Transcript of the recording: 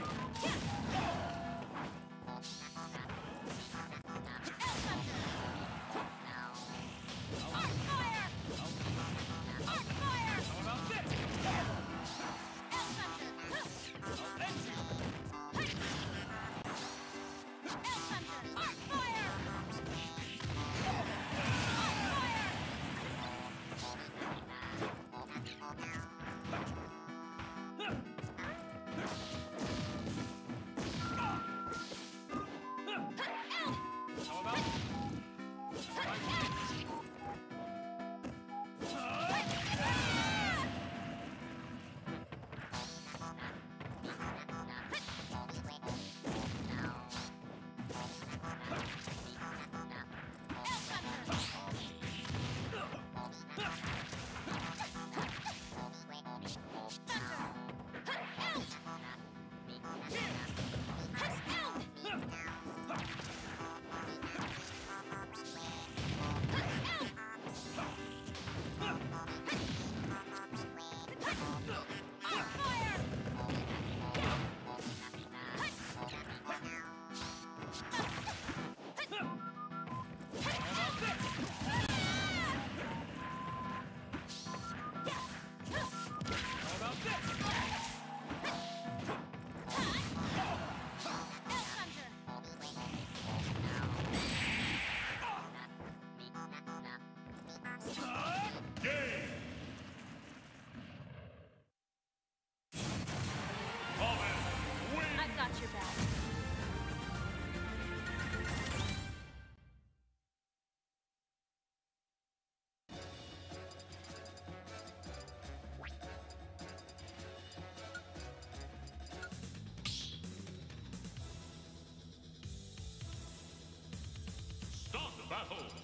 Yeah. Battle.